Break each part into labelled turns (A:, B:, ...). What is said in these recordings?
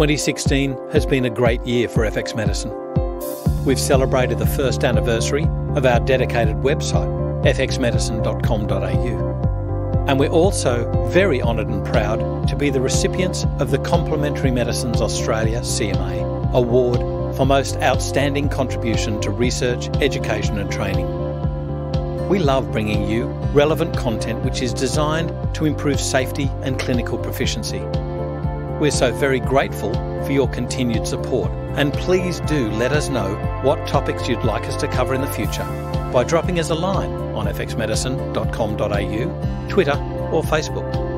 A: 2016 has been a great year for FX Medicine. We've celebrated the first anniversary of our dedicated website, fxmedicine.com.au. And we're also very honoured and proud to be the recipients of the Complementary Medicines Australia CMA Award for Most Outstanding Contribution to Research, Education and Training. We love bringing you relevant content which is designed to improve safety and clinical proficiency. We're so very grateful for your continued support, and please do let us know what topics you'd like us to cover in the future by dropping us a line on fxmedicine.com.au, Twitter, or Facebook.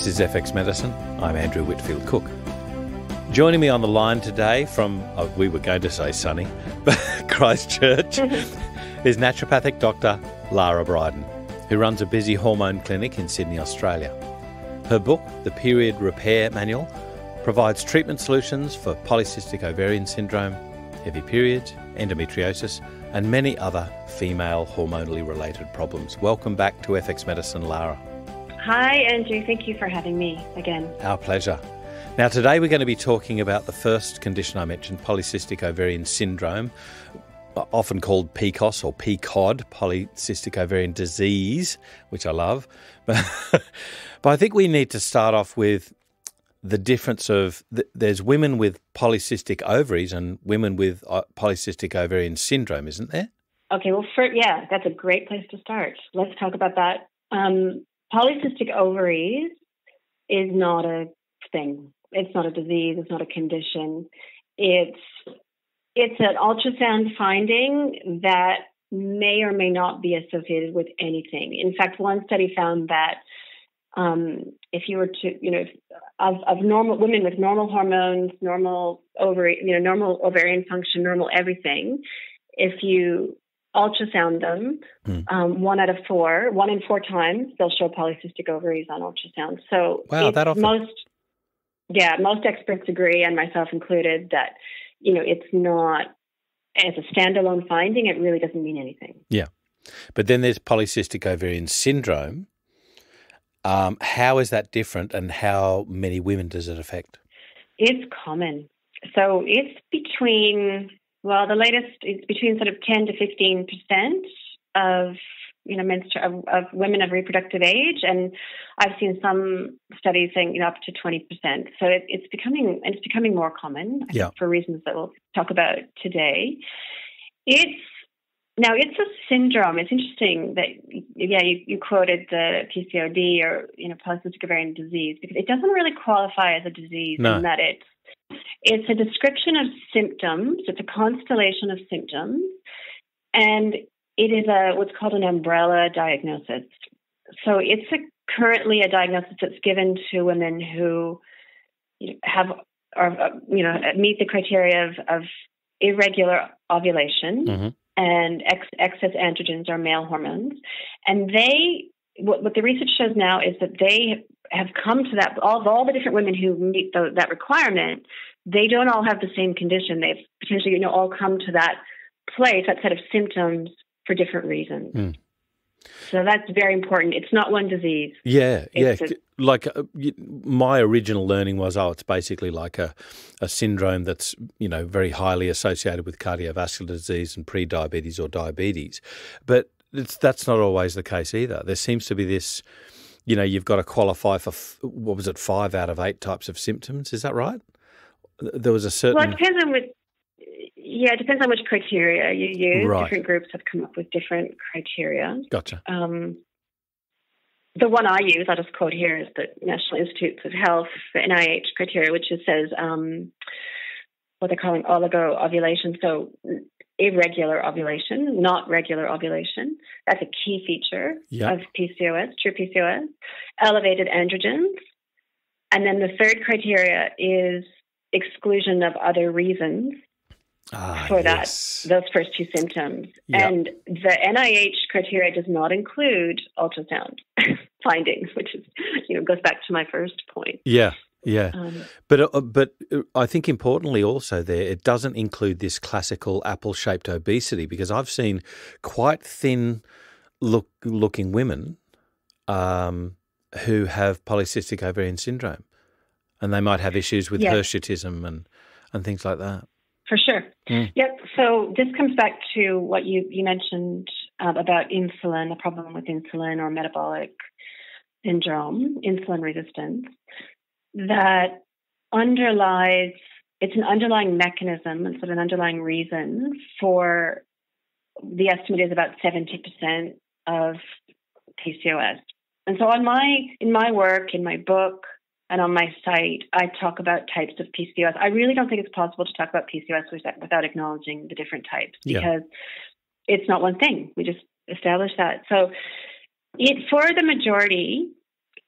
A: This is FX Medicine. I'm Andrew Whitfield Cook. Joining me on the line today from, oh, we were going to say sunny, but Christchurch, is naturopathic doctor Lara Briden, who runs a busy hormone clinic in Sydney, Australia. Her book, The Period Repair Manual, provides treatment solutions for polycystic ovarian syndrome, heavy periods, endometriosis, and many other female hormonally related problems. Welcome back to FX Medicine, Lara.
B: Hi, Andrew. Thank you for having me again.
A: Our pleasure. Now, today we're going to be talking about the first condition I mentioned, polycystic ovarian syndrome, often called PCOS or PCOD, polycystic ovarian disease, which I love. But, but I think we need to start off with the difference of there's women with polycystic ovaries and women with uh, polycystic ovarian syndrome, isn't there?
B: Okay, well, for, yeah, that's a great place to start. Let's talk about that. Um, polycystic ovaries is not a thing. It's not a disease. It's not a condition. It's it's an ultrasound finding that may or may not be associated with anything. In fact, one study found that um, if you were to, you know, of, of normal women with normal hormones, normal ovary, you know, normal ovarian function, normal everything, if you ultrasound them. Mm. Um, one out of four, one in four times, they'll show polycystic ovaries on ultrasound. So
A: wow, that often...
B: most, yeah, most experts agree, and myself included, that you know it's not as a standalone finding. It really doesn't mean anything.
A: Yeah, but then there's polycystic ovarian syndrome. Um, how is that different, and how many women does it affect?
B: It's common. So it's between well, the latest is between sort of 10 to 15 percent of you know menstru- of, of, women of reproductive age, and I've seen some studies saying you know, up to 20 percent. So it, it's becoming and it's becoming more common
A: yeah.
B: for reasons that we'll talk about today. It's now it's a syndrome. It's interesting that yeah you, you quoted the PCOD or you know polycystic ovarian disease because it doesn't really qualify as a disease
A: no.
B: in that it's it's a description of symptoms. It's a constellation of symptoms, and it is a what's called an umbrella diagnosis. So it's a, currently a diagnosis that's given to women who have or you know meet the criteria of, of irregular ovulation mm-hmm. and ex- excess androgens or male hormones, and they what, what the research shows now is that they have come to that all all the different women who meet the, that requirement they don't all have the same condition. They've potentially you know all come to that place that set of symptoms for different reasons. Mm. so that's very important. It's not one disease.
A: Yeah it's yeah a, like uh, my original learning was oh it's basically like a, a syndrome that's you know very highly associated with cardiovascular disease and pre-diabetes or diabetes. But that's not always the case either. There seems to be this you know, you've got to qualify for what was it, five out of eight types of symptoms. Is that right? There was a certain.
B: Well, it depends on which. Yeah, it depends on which criteria you use.
A: Right.
B: Different groups have come up with different criteria.
A: Gotcha.
B: Um, the one I use, I'll just quote here, is the National Institutes of Health, the NIH criteria, which says um, what they're calling oligo ovulation. So irregular ovulation, not regular ovulation. That's a key feature
A: yep.
B: of PCOS, true PCOS. Elevated androgens. And then the third criteria is exclusion of other reasons
A: ah,
B: for that
A: yes.
B: those first two symptoms.
A: Yep.
B: And the NIH criteria does not include ultrasound findings, which is you know goes back to my first point.
A: Yeah, yeah.
B: Um,
A: But uh, but uh, I think importantly also there it doesn't include this classical apple-shaped obesity because I've seen quite thin look looking women um, who have polycystic ovarian syndrome, and they might have issues with
B: Yes.
A: hirsutism and and things like that.
B: For sure.
A: Mm.
B: Yep. So this comes back to what you, you mentioned um, about insulin, the problem with insulin or metabolic syndrome, insulin resistance, that underlies, it's an underlying mechanism and sort of an underlying reason for the estimate is about 70% of PCOS. And so on my, in my work, in my book, and on my site, I talk about types of PCOS. I really don't think it's possible to talk about PCOS without, without acknowledging the different types
A: Yeah.
B: because it's not one thing. We just established that. So, it for the majority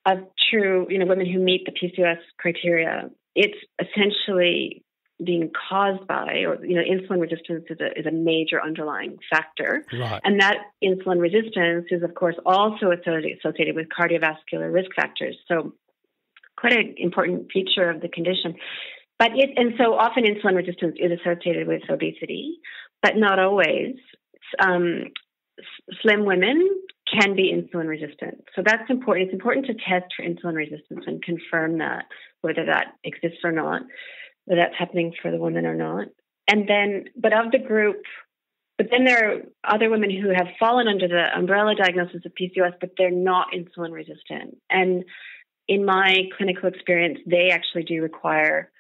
B: of true, you know, women who meet the PCOS criteria, it's essentially being caused by, or you know, insulin resistance is a is a major underlying factor.
A: Right.
B: And that insulin resistance is, of course, also associated with cardiovascular risk factors. So, quite an important feature of the condition. But it, and so often insulin resistance is associated with obesity, but not always. Um, slim women can be insulin resistant. So that's important. It's important to test for insulin resistance and confirm that, whether that exists or not, whether that's happening for the woman or not. And then, but of the group, but then there are other women who have fallen under the umbrella diagnosis of PCOS, but they're not insulin resistant. And in my clinical experience, they actually do require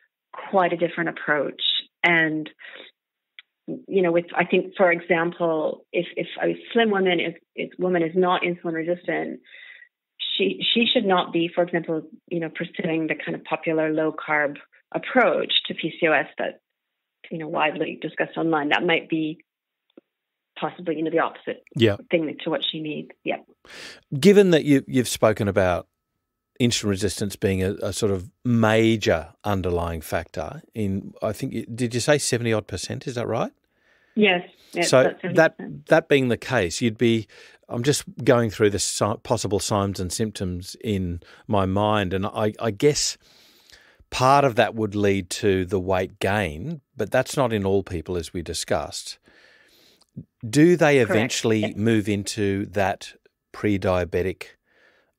B: quite a different approach. And you know, with I think, for example, if if a slim woman is if woman is not insulin resistant, she she should not be, for example, you know, pursuing the kind of popular low carb approach to PCOS that you know widely discussed online. That might be possibly you know the opposite
A: Yeah.
B: thing to what she needs. Yeah.
A: Given that you you've spoken about insulin resistance being a, a sort of major underlying factor in, I think, did you say seventy odd percent? Is that right?
B: Yes. yes
A: so that that being the case, you'd be. I'm just going through the possible signs and symptoms in my mind, and I, I guess part of that would lead to the weight gain, but that's not in all people, as we discussed. Do they
B: Correct,
A: eventually
B: yes.
A: move into that pre-diabetic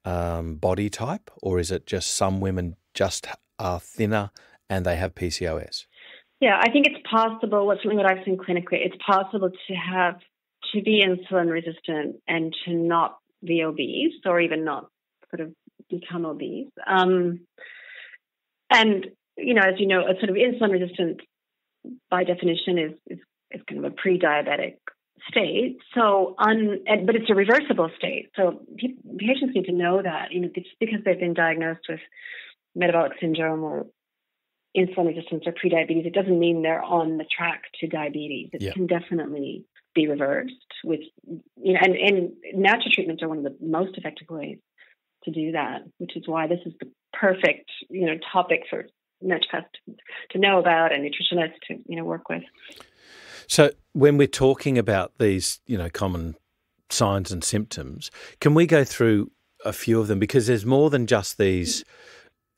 A: um, body type, or is it just some women just are thinner and they have PCOS?
B: Yeah, I think it's possible. What's something that I've seen clinically? It's possible to have to be insulin resistant and to not be obese, or even not sort of become obese. Um, and you know, as you know, a sort of insulin resistant, by definition, is is, is kind of a pre-diabetic state. So, un, but it's a reversible state. So patients need to know that. You know, just because they've been diagnosed with metabolic syndrome or insulin resistance or prediabetes, it doesn't mean they're on the track to diabetes. It
A: Yeah.
B: can definitely be reversed with, you know, and, and natural treatments are one of the most effective ways to do that, which is why this is the perfect, you know, topic for naturopaths to, to know about and nutritionists to, you know, work with.
A: So when we're talking about these, you know, common signs and symptoms, can we go through a few of them because there's more than just these,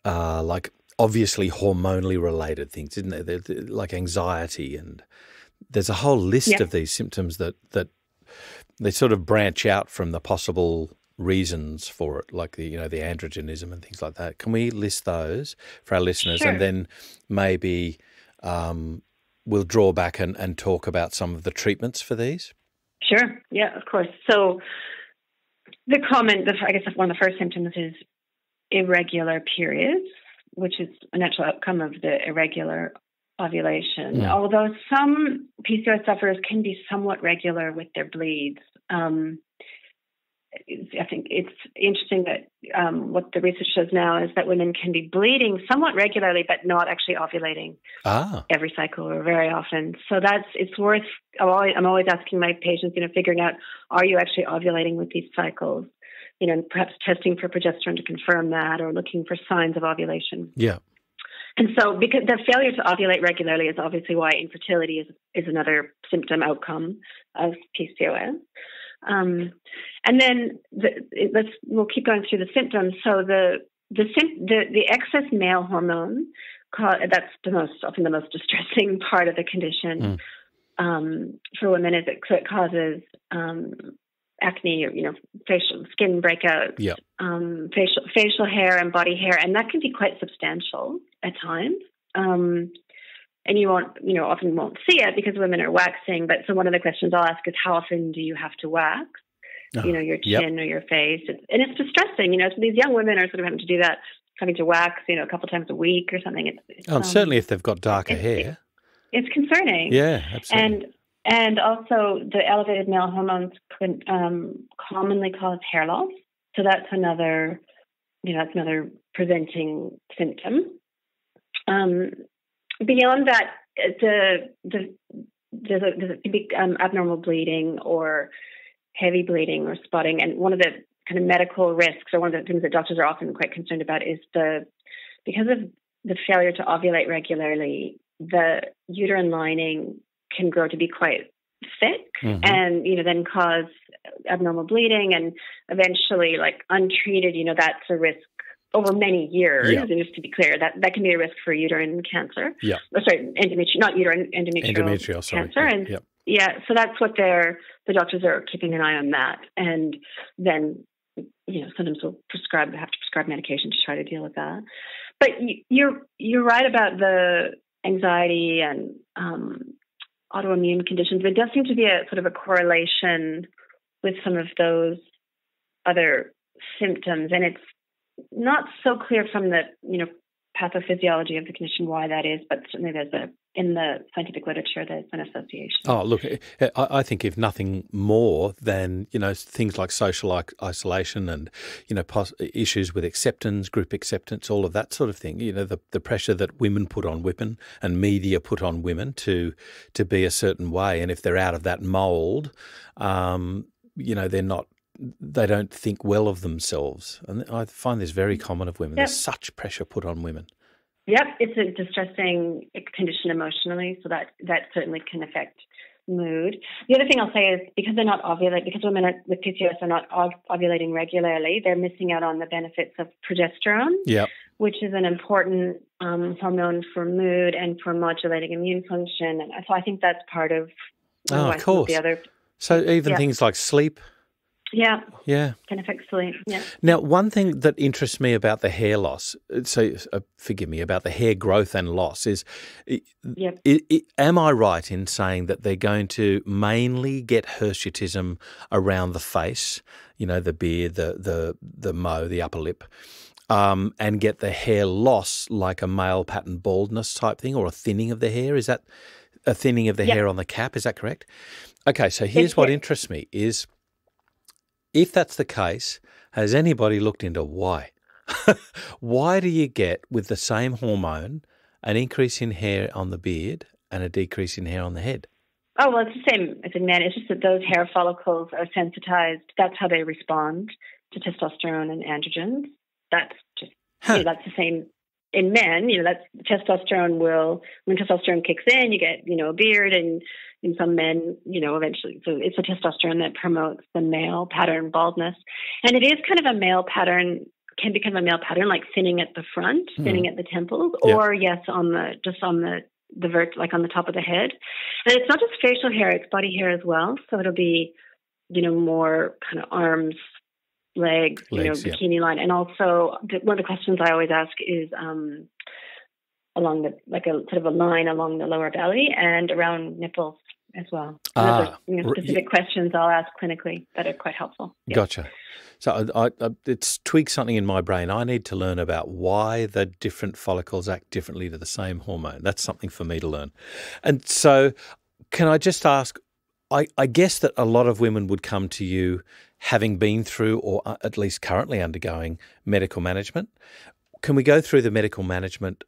A: uh, like obviously hormonally related things, isn't there? There- there- Like anxiety and there's a whole list
B: Yeah.
A: of these symptoms that that they sort of branch out from the possible reasons for it, like the you know the androgenism and things like that. Can we list those for our listeners,
B: Sure.
A: and then maybe um, we'll draw back and, and talk about some of the treatments for these?
B: Sure. Yeah, of course. So the common, the, I guess one of the first symptoms is irregular periods, which is a natural outcome of the irregular ovulation.
A: Mm.
B: Although some PCOS sufferers can be somewhat regular with their bleeds. Um, I think it's interesting that um, what the research shows now is that women can be bleeding somewhat regularly, but not actually ovulating
A: Ah,
B: every cycle or very often. So that's it's worth. I'm always, I'm always asking my patients, you know, figuring out are you actually ovulating with these cycles, you know, perhaps testing for progesterone to confirm that, or looking for signs of ovulation.
A: yeah,
B: And so, because the failure to ovulate regularly is obviously why infertility is is another symptom outcome of PCOS. Um, and then the, let's we'll keep going through the symptoms. So the the the, the excess male hormone that's the most often the most distressing part of the condition mm. um, for women is it, it causes um, acne or you know facial skin breakouts, um, facial facial hair and body hair, and that can be quite substantial at times. And you won't, you know, often won't see it because women are waxing. But so one of the questions I'll ask is, how often do you have to wax? Oh, you know, your chin
A: yep.
B: or your face, and it's distressing. You know, so these young women are sort of having to do that, having to wax, you know, a couple times a week or something. It's, it's
A: oh, um, certainly if they've got darker
B: it's,
A: hair,
B: it's concerning.
A: Yeah, absolutely.
B: And and also the elevated male hormones could um, commonly cause hair loss. So that's another, you know, that's another presenting symptom. Um, beyond that, the the there's a, there's a big um, abnormal bleeding or heavy bleeding or spotting, and one of the kind of medical risks or one of the things that doctors are often quite concerned about is the because of the failure to ovulate regularly, the uterine lining can grow to be quite thick mm-hmm. and you know then cause abnormal bleeding and eventually like untreated you know that's a risk over many years, yeah. and just to be clear, that that can be a risk for uterine cancer.
A: Yeah.
B: Oh, sorry, endometrial, not uterine, endometrial,
A: endometrial sorry.
B: cancer. And
A: yeah.
B: yeah, so that's what they're, the doctors are keeping an eye on that. And then, you know, sometimes we'll prescribe, have to prescribe medication to try to deal with that. But you're, you're right about the anxiety and um, autoimmune conditions. There does seem to be a sort of a correlation with some of those other symptoms. And it's not so clear from the you know pathophysiology of the condition why that is, but certainly there's a in the scientific literature there's an association.
A: Oh, look, I think if nothing more than you know things like social isolation and you know issues with acceptance, group acceptance, all of that sort of thing. You know the the pressure that women put on women and media put on women to to be a certain way, and if they're out of that mold, um, you know they're not they don't think well of themselves. And I find this very common of women. Yep. There's such pressure put on women.
B: Yep, it's a distressing condition emotionally, so that that certainly can affect mood. The other thing I'll say is because they're not ovulating, because women are, with PCOS are not ovulating regularly, they're missing out on the benefits of progesterone,
A: yep.
B: which is an important um, hormone for mood and for modulating immune function. And so I think that's part of.
A: Oh, of course.
B: The other.
A: So even yep. things like sleep
B: yeah.
A: Yeah.
B: Can affect sleep. Yeah.
A: Now, one thing that interests me about the hair loss, so uh, forgive me, about the hair growth and loss is,
B: yep.
A: It, it, am I right in saying that they're going to mainly get hirsutism around the face, you know, the beard, the the the mo, the upper lip, um, and get the hair loss like a male pattern baldness type thing, or a thinning of the hair? Is that a thinning of the yep. hair on the cap? Is that correct? Okay, so here's what interests me is if that's the case, has anybody looked into why? why do you get, with the same hormone, an increase in hair on the beard and a decrease in hair on the head?
B: Oh, well, it's the same as in men. It's just that those hair follicles are sensitized. That's how they respond to testosterone and androgens. That's just, huh. you know, that's the same in men. You know, that's testosterone will, when testosterone kicks in, you get, you know, a beard and in some men, you know, eventually. So it's a testosterone that promotes the male pattern baldness. And it is kind of a male pattern, can become a male pattern, like thinning at the front, mm. thinning at the temples, or yes, on the, just on the, the vert, like on the top of the head. And it's not just facial hair, it's body hair as well. So it'll be, you know, more kind of arms, legs, you know, bikini yeah. line. And also, one of the questions I always ask is, um, along the like a sort of a line along the lower belly and around nipples as well. Ah, those are you know, specific questions I'll ask clinically that are quite helpful.
A: Yeah. Gotcha. So I, I, it's tweaked something in my brain. I need to learn about why the different follicles act differently to the same hormone. That's something for me to learn. And so, can I just ask? I, I guess that a lot of women would come to you having been through, or uh, at least currently undergoing, medical management. Can we go through the medical management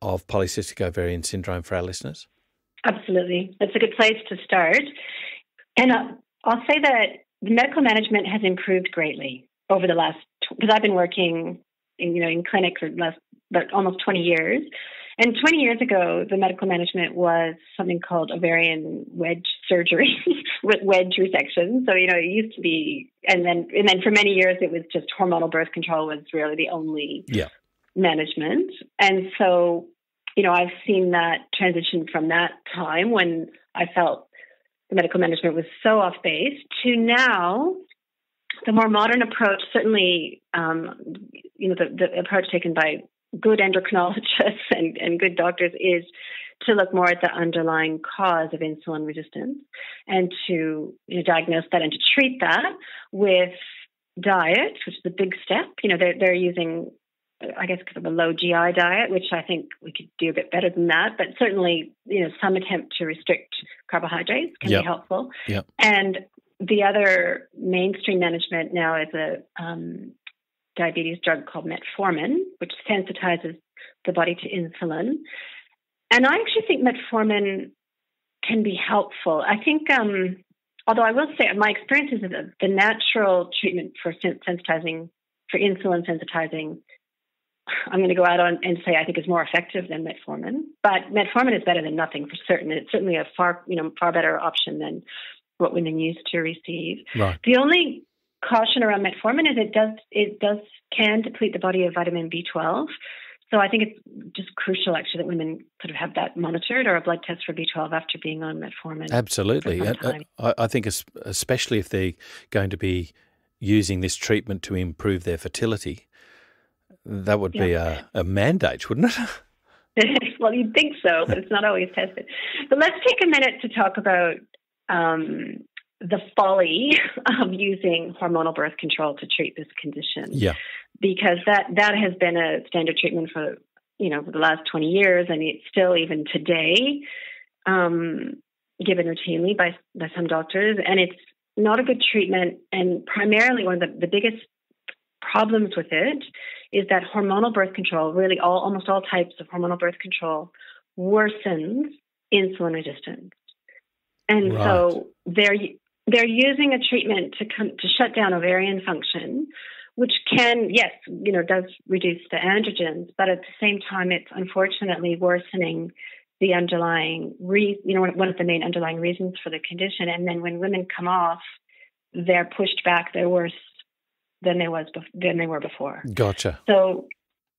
A: of polycystic ovarian syndrome for our listeners?
B: Absolutely. That's a good place to start. And uh, I'll say that the medical management has improved greatly over the last, because I've been working in, you know, in clinic for last but almost 20 years. And 20 years ago, the medical management was something called ovarian wedge surgery, with wedge resection. So you know, it used to be, and then and then for many years, it was just hormonal birth control was really the only
A: yeah.
B: management. And so, you know, I've seen that transition from that time when I felt the medical management was so off base to now the more modern approach, certainly, um, you know, the, the, approach taken by good endocrinologists and, and good doctors is to look more at the underlying cause of insulin resistance and to you know, diagnose that and to treat that with diet, which is a big step. You know, they're, they're using, I guess, kind of a low GI diet, which I think we could do a bit better than that. But certainly, you know, some attempt to restrict carbohydrates can
A: yep.
B: be helpful.
A: Yep.
B: And the other mainstream management now is a um, diabetes drug called metformin, which sensitizes the body to insulin. And I actually think metformin can be helpful. I think, um, although I will say, my experience is that the natural treatment for sensitizing, for insulin sensitizing, I'm going to go out on and say I think is more effective than metformin. But metformin is better than nothing for certain. It's certainly a far, you know, far better option than what women used to receive.
A: Right.
B: The only caution around metformin is it does it does can deplete the body of vitamin B12. So I think it's just crucial actually that women sort of have that monitored or a blood test for B12 after being on metformin.
A: Absolutely. I, I think especially if they're going to be using this treatment to improve their fertility, that would yeah. be a, a mandate, wouldn't
B: it? well, you'd think so, but it's not always tested. But let's take a minute to talk about um, the folly of using hormonal birth control to treat this condition.
A: Yeah.
B: Because that that has been a standard treatment for you know for the last 20 years and it's still even today um, given routinely by by some doctors and it's not a good treatment and primarily one of the, the biggest problems with it is that hormonal birth control really all almost all types of hormonal birth control worsens insulin resistance and right. so they're they're using a treatment to come to shut down ovarian function, which can yes, you know, does reduce the androgens, but at the same time, it's unfortunately worsening the underlying re- you know one of the main underlying reasons for the condition. And then when women come off, they're pushed back. They're worse than they was bef- than they were before.
A: Gotcha.
B: So,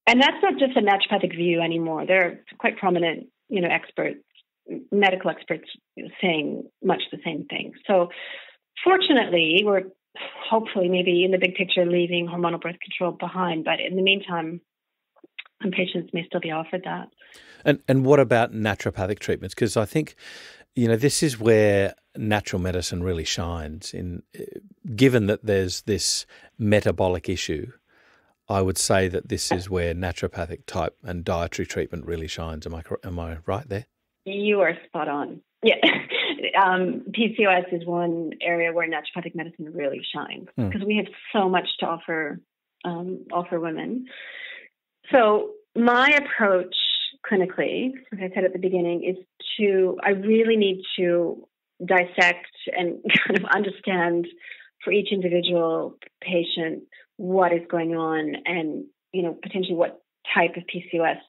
B: and that's not just a naturopathic view anymore. They're quite prominent, you know, experts medical experts saying much the same thing. So, fortunately, we're hopefully maybe in the big picture leaving hormonal birth control behind, but in the meantime, some patients may still be offered that.
A: And and what about naturopathic treatments? Because I think, you know, this is where natural medicine really shines. In eh, given that there's this metabolic issue, I would say that this is where naturopathic type and dietary treatment really shines. Am I am I right there?
B: You are spot on. Yeah. um, PCOS is one area where naturopathic medicine really shines because mm. we have so much to offer um, offer women. So my approach clinically, like I said at the beginning, is to I really need to dissect and kind of understand for each individual patient what is going on and you know potentially what type of PCOS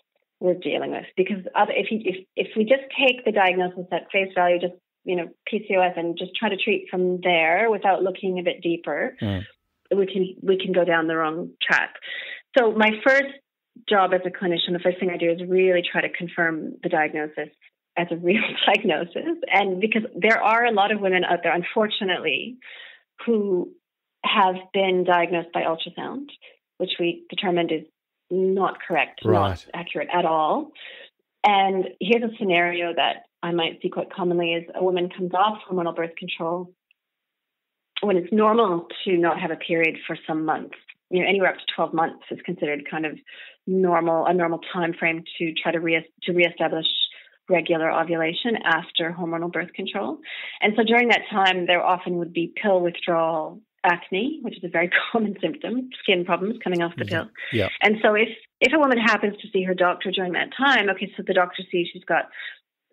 B: we're dealing with. Because other, if you, if if we just take the diagnosis at face value, just you know PCOS, and just try to treat from there without looking a bit deeper, mm. we can we can go down the wrong track. So my first job as a clinician, the first thing I do is really try to confirm the diagnosis as a real diagnosis, and because there are a lot of women out there, unfortunately, who have been diagnosed by ultrasound, which we determined is not correct, right. not accurate at all. And here's a scenario that I might see quite commonly is a woman comes off hormonal birth control when it's normal to not have a period for some months. You know, anywhere up to 12 months is considered kind of normal, a normal time frame to try to re- to reestablish regular ovulation after hormonal birth control. And so during that time, there often would be pill withdrawal acne, which is a very common symptom, skin problems coming off the mm-hmm. pill.
A: Yeah.
B: And so if if a woman happens to see her doctor during that time, okay, so the doctor sees she's got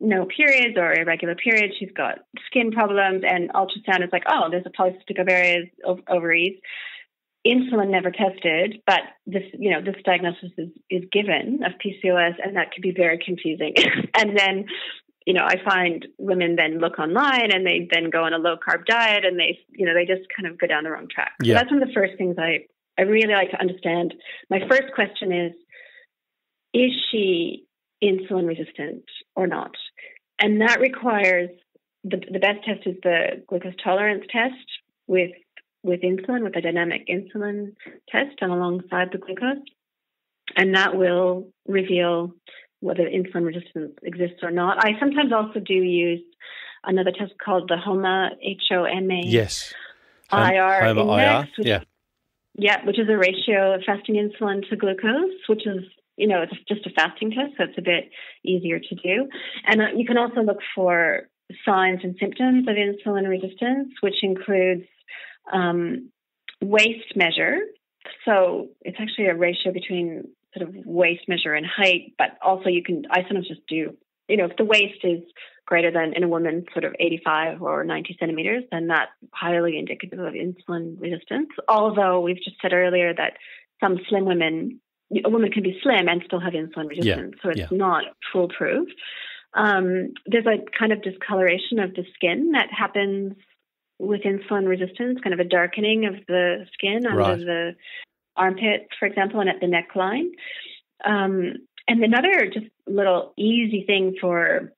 B: no periods or irregular periods, she's got skin problems, and ultrasound is like, oh, there's a polycystic ovaries, ovaries. insulin never tested, but this, you know, this diagnosis is, is given of PCOS, and that can be very confusing. and then, you know, I find women then look online and they then go on a low carb diet, and they, you know, they just kind of go down the wrong track. Yeah. So that's one of the first things I I really like to understand. My first question is: Is she insulin resistant or not? And that requires the, the best test is the glucose tolerance test with with insulin, with a dynamic insulin test and alongside the glucose. And that will reveal whether insulin resistance exists or not. I sometimes also do use another test called the HOMA, H O M A.
A: Yes.
B: IR
A: HOMA
B: index,
A: IR. yeah.
B: Yeah, which is a ratio of fasting insulin to glucose, which is you know it's just a fasting test, so it's a bit easier to do. And uh, you can also look for signs and symptoms of insulin resistance, which includes um, waist measure. So it's actually a ratio between sort of waist measure and height, but also you can, I sometimes just do, you know, if the waist is greater than in a woman sort of 85 or 90 centimeters, then that's highly indicative of insulin resistance. Although we've just said earlier that some slim women, a woman can be slim and still have insulin resistance, yeah. so it's yeah. not foolproof. Um, there's a kind of discoloration of the skin that happens with insulin resistance, kind of a darkening of the skin under right. the armpit, for example, and at the neckline. Um, and another just little easy thing for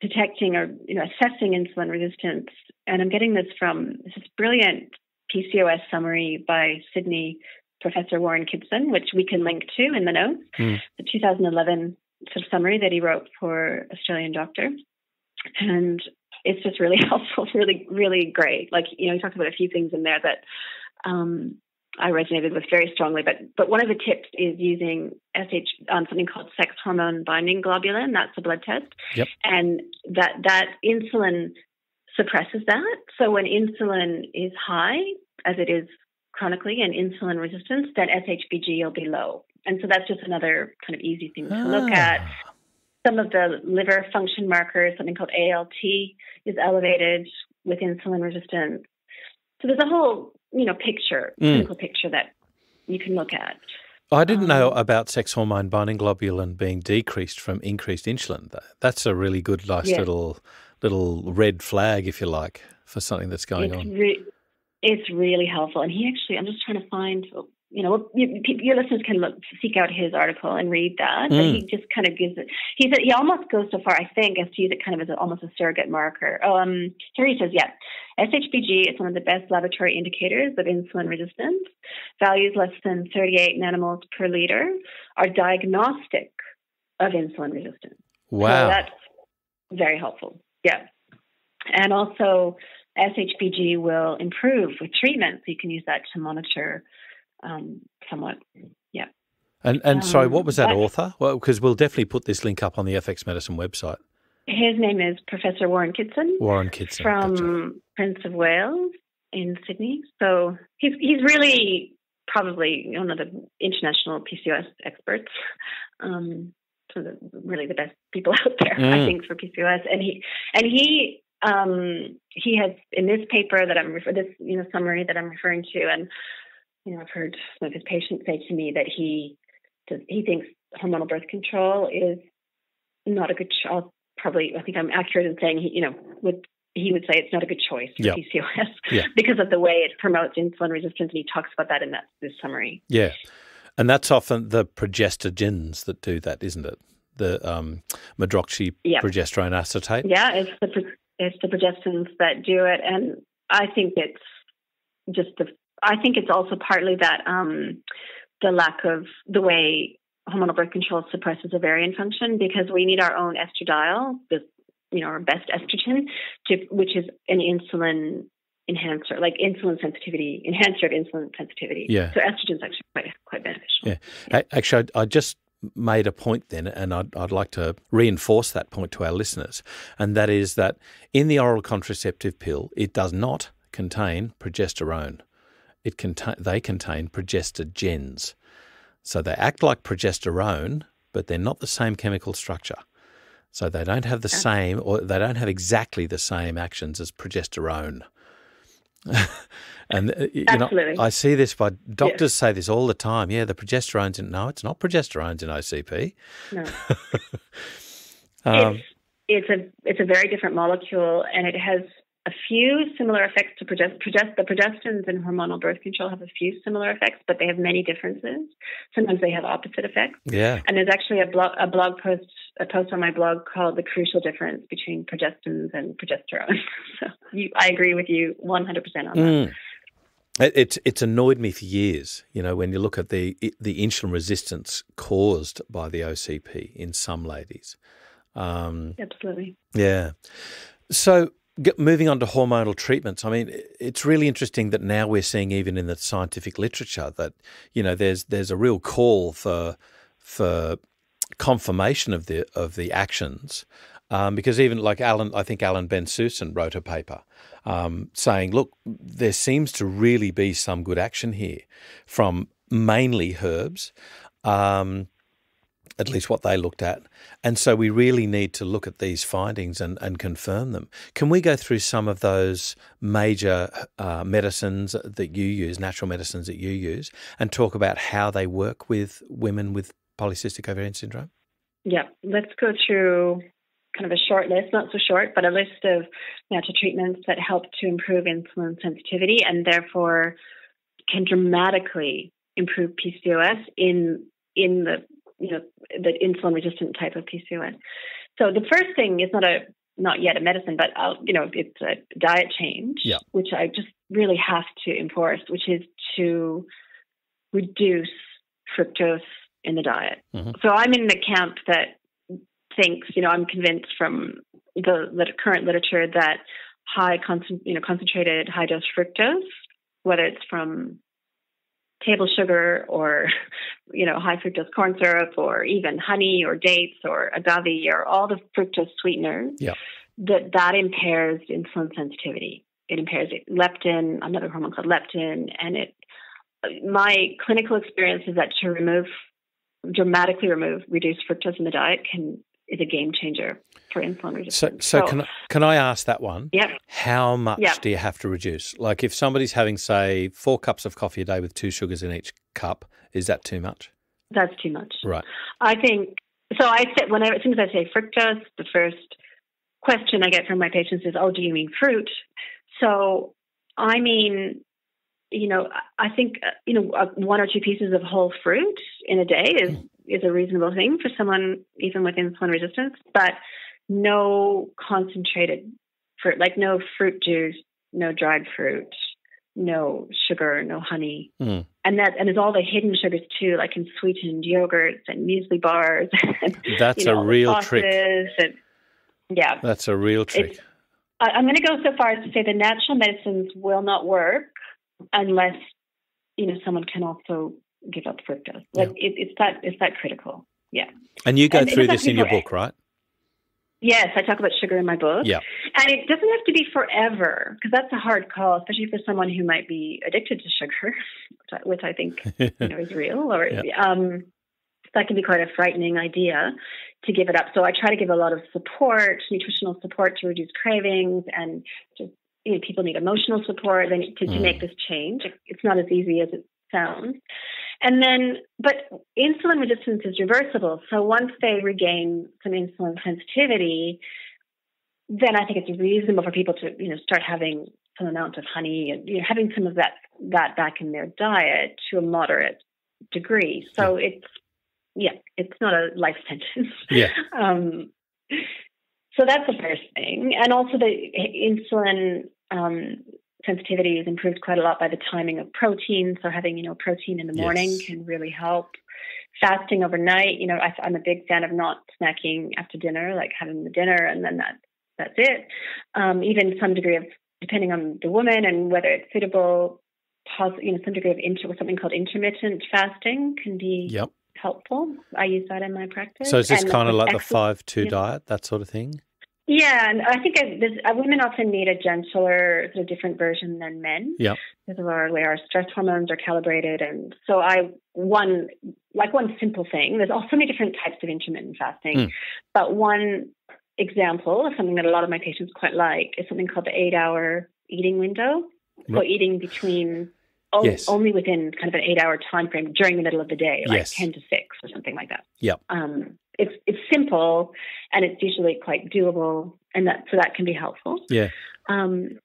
B: detecting or you know assessing insulin resistance, and I'm getting this from this brilliant PCOS summary by Sydney Professor Warren Kidson, which we can link to in the notes. Mm. The 2011 sort of summary that he wrote for Australian Doctor. And it's just really helpful, really, really great. Like, you know, he talked about a few things in there that um, I resonated with very strongly. But but one of the tips is using SH um, something called sex hormone binding globulin. That's a blood test,
A: yep.
B: and that that insulin suppresses that. So when insulin is high, as it is chronically, and insulin resistance, then SHBG will be low. And so that's just another kind of easy thing to ah. look at. Some of the liver function markers, something called ALT, is elevated with insulin resistance. So there's a whole, you know, picture, mm. clinical picture that you can look at.
A: I didn't um, know about sex hormone binding globulin being decreased from increased insulin. That's a really good, nice yeah. little little red flag, if you like, for something that's going
B: it's
A: on.
B: Re- it's really helpful. And he actually, I'm just trying to find you know, your listeners can look, seek out his article and read that. Mm. But he just kind of gives it. He said he almost goes so far, I think, as to use it kind of as a, almost a surrogate marker. Oh, um, here he says, yeah, SHBG is one of the best laboratory indicators of insulin resistance. Values less than 38 nanomoles per liter are diagnostic of insulin resistance.
A: Wow,
B: so that's very helpful. Yeah, and also SHBG will improve with treatment, so you can use that to monitor um, somewhat. Yeah.
A: And and um, sorry, what was that author? Well, because we'll definitely put this link up on the FX Medicine website.
B: His name is Professor Warren Kidson.
A: Warren Kidson
B: from Prince of Wales in Sydney. So he's he's really probably one of the international PCOS experts. Um, so the, really the best people out there, mm. I think, for PCOS. And he and he um, he has in this paper that I'm refer- this you know summary that I'm referring to, and you know, I've heard some of his patients say to me that he does, he thinks hormonal birth control is not a good choice. Probably, I think I'm accurate in saying he, you know, would he would say it's not a good choice for yep. PCOS
A: yeah.
B: because of the way it promotes insulin resistance, and he talks about that in that this summary.
A: Yeah, and that's often the progestogens that do that, isn't it? The um, medroxy yep. progesterone acetate.
B: Yeah, it's the it's the progestins that do it, and I think it's just the I think it's also partly that um, the lack of the way hormonal birth control suppresses ovarian function because we need our own estradiol, the you know our best estrogen, to, which is an insulin enhancer, like insulin sensitivity, enhancer of insulin sensitivity.
A: Yeah.
B: So estrogen is actually quite quite beneficial.
A: Yeah. yeah. Actually, I, I just made a point then, and I'd, I'd, like to reinforce that point to our listeners, and that is that in the oral contraceptive pill, it does not contain progesterone it contain, they contain progestogens. So they act like progesterone, but they're not the same chemical structure. So they don't have the same, or they don't have exactly the same actions as progesterone. and uh, you Absolutely. know, I see this by doctors say this all the time. Yeah, the progesterone's in. No, it's not progesterone's in OCP.
B: No. um, it's, it's a it's a very different molecule, and it has a few similar effects to progest- progest- the progestins and hormonal birth control have a few similar effects, but they have many differences. Sometimes they have opposite effects.
A: Yeah.
B: And there's actually a blog a blog post a post on my blog called "The Crucial Difference Between Progestins and Progesterone." so you, I agree with you 100 percent on that. Mm.
A: It's it's annoyed me for years. You know, when you look at the the insulin resistance caused by the OCP in some ladies.
B: Um, Absolutely.
A: Yeah. So moving on to hormonal treatments, I mean, it's really interesting that now we're seeing even in the scientific literature that you know there's there's a real call for for confirmation of the of the actions. Um, because even like Alan, I think Alan Bensoussan wrote a paper um, saying, look, there seems to really be some good action here from mainly herbs. Um, at least what they looked at. And so we really need to look at these findings and, and confirm them. Can we go through some of those major uh, medicines that you use, natural medicines that you use, and talk about how they work with women with polycystic ovarian syndrome?
B: Yeah, let's go through kind of a short list, not so short, but a list of natural treatments that help to improve insulin sensitivity and therefore can dramatically improve PCOS in in the you know, the insulin resistant type of PCOS. So the first thing is not a not yet a medicine, but I'll, you know, it's a diet change,
A: yeah.
B: which I just really have to enforce, which is to reduce fructose in the diet. Mm-hmm. So I'm in the camp that thinks, you know, I'm convinced from the, the current literature that high, concent- you know, concentrated high dose fructose, whether it's from table sugar or you know high fructose corn syrup or even honey or dates or agave or all the fructose sweeteners
A: yeah.
B: that that impairs insulin sensitivity it impairs leptin another hormone called leptin and it my clinical experience is that to remove dramatically remove reduce fructose in the diet can is a game changer for insulin resistance.
A: So, so, so can, can I ask that one?
B: Yeah.
A: How much do you have to reduce? Like if somebody's having, say, four cups of coffee a day with two sugars in each cup, is that too much?
B: That's too much.
A: Right.
B: I think so. I said whenever as soon as I say fructose, the first question I get from my patients is, "Oh, do you mean fruit?" So I mean, you know, I think uh, you know one or two pieces of whole fruit in a day is mm is a reasonable thing for someone even with insulin resistance, but no concentrated fruit, like no fruit juice, no dried fruit, no sugar, no honey. Mm. And that and there's all the hidden sugars too, like in sweetened yogurts and muesli bars. And,
A: That's you know, a real trick.
B: And, yeah.
A: That's a real trick.
B: I, I'm going to go so far as to say the natural medicines will not work unless you know someone can also give up fructose. Like yeah. it, it's that it's that critical. Yeah.
A: And you go and through this in your book, right?
B: Yes, I talk about sugar in my book.
A: Yeah.
B: And it doesn't have to be forever because that's a hard call, especially for someone who might be addicted to sugar, which I think you know is real. Or yeah. um, that can be quite a frightening idea to give it up. So I try to give a lot of support, nutritional support to reduce cravings, and just you know, people need emotional support to, mm. to make this change. It's not as easy as it sounds. And then, but insulin resistance is reversible. So once they regain some insulin sensitivity, then I think it's reasonable for people to, you know, start having some amount of honey and you know, having some of that that back in their diet to a moderate degree. So yeah. it's yeah, it's not a life sentence.
A: Yeah.
B: um, so that's the first thing, and also the insulin um, sensitivity is improved quite a lot by the timing of protein. So having, you know, protein in the morning yes. can really help. Fasting overnight, you know, I, am a big fan of not snacking after dinner, like having the dinner and then that that's it. Um, even some degree of, depending on the woman and whether it's suitable, pos- you know, some degree of inter- something called intermittent fasting can be
A: yep.
B: helpful. I use that in my practice.
A: So is this and kind of like the five two diet, that sort of thing?
B: Yeah, and I think uh, women often need a gentler, sort of different version than men.
A: Yeah,
B: because of our way our stress hormones are calibrated, and so I one like one simple thing. There's also many different types of intermittent fasting, mm. but one example of something that a lot of my patients quite like is something called the eight-hour eating window. So right. eating between o- yes. only within kind of an eight-hour time frame during the middle of the day, like yes. ten to six or something like that.
A: Yeah.
B: Um, it's it's simple and it's usually quite doable, and that so that can be helpful.
A: Yeah.
B: Um,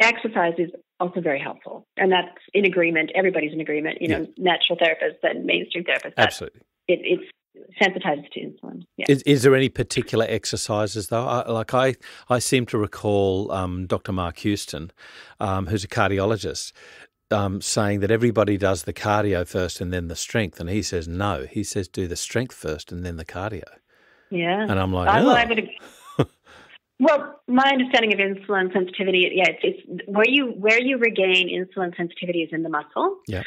B: exercise is also very helpful, and that's in agreement. Everybody's in agreement. You know, yeah. natural therapists and mainstream therapists.
A: Absolutely.
B: It, it's sensitizes to insulin. Yeah.
A: Is, is there any particular exercises though? I, like I, I seem to recall um, Dr. Mark Houston, um, who's a cardiologist, um, saying that everybody does the cardio first and then the strength, and he says no. He says do the strength first and then the cardio.
B: Yeah.
A: And I'm like, I, well, I would,
B: well, my understanding of insulin sensitivity, yeah, it's, it's where you where you regain insulin sensitivity is in the muscle.
A: Yeah.